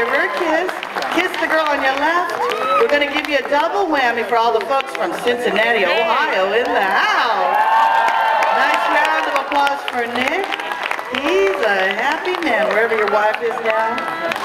Give her a kiss. Kiss the girl on your left. We're going to give you a double whammy for all the folks from Cincinnati, Ohio in the house. Nice round of applause for Nick. He's a happy man wherever your wife is now.